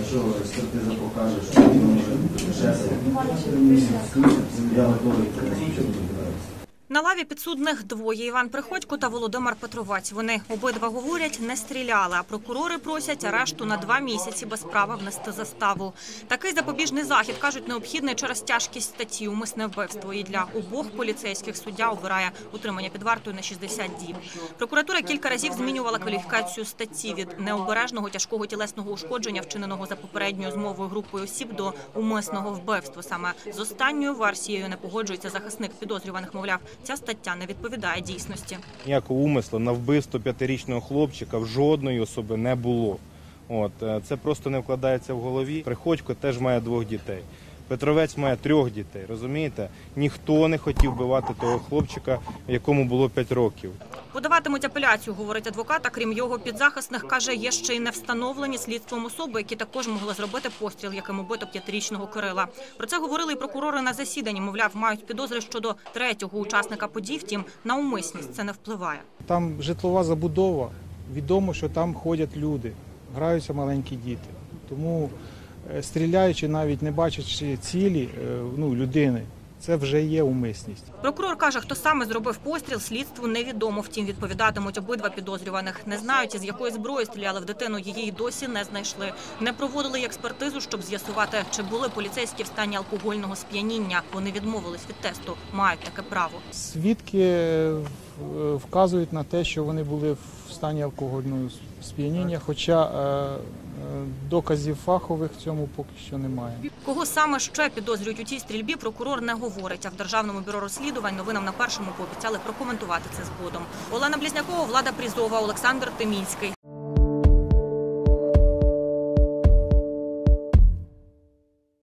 якщо експертиза покаже, що він може жести, я готовий відповідальність. На лаві підсудних двоє Іван Приходько та Володимир Петровець. Вони обидва говорять, не стріляли, а прокурори просять арешту на два місяці без права внести заставу. Такий запобіжний захід кажуть необхідний через тяжкість статті умисне вбивство. І для обох поліцейських суддя обирає утримання під вартою на 60 діб. Прокуратура кілька разів змінювала кваліфікацію статті від необережного тяжкого тілесного ушкодження, вчиненого за попередньою змовою групою осіб до умисного вбивства. Саме з останньою версією не погоджується захисник підозрюваних. Мовляв, ця стаття не відповідає дійсності. Ніякого умислу на вбивство п'ятирічного хлопчика в жодної особи не було. От е, це просто не вкладається в голові. Приходько теж має двох дітей. Петровець має трьох дітей. Розумієте? Ніхто не хотів вбивати того хлопчика, якому було п'ять років. Подаватимуть апеляцію, говорить адвокат. А крім його підзахисних, каже, є ще й не встановлені слідством особи, які також могли зробити постріл, яким убито п'ятирічного Кирила. Про це говорили і прокурори на засіданні. Мовляв, мають підозри щодо третього учасника подій. Втім, на умисність це не впливає. Там житлова забудова. Відомо, що там ходять люди, граються маленькі діти. Тому е, стріляючи, навіть не бачачи цілі е, ну, людини, це вже є умисність. Прокурор каже, хто саме зробив постріл, слідству невідомо. Втім, відповідатимуть обидва підозрюваних. Не знають, із якої зброї стріляли в дитину. Її й досі не знайшли. Не проводили експертизу, щоб з'ясувати, чи були поліцейські в стані алкогольного сп'яніння. Вони відмовились від тесту. Мають таке право. Свідки е, вказують на те, що вони були в стані алкогольного сп'яніння, хоча е, доказів фахових в цьому поки що немає. Кого саме ще підозрюють у цій стрільбі, прокурор не говорить. А в державному бюро розслідувань новинам на першому пообіцяли прокоментувати це згодом. Олена Блізнякова, Влада Прізова, Олександр Тимінський.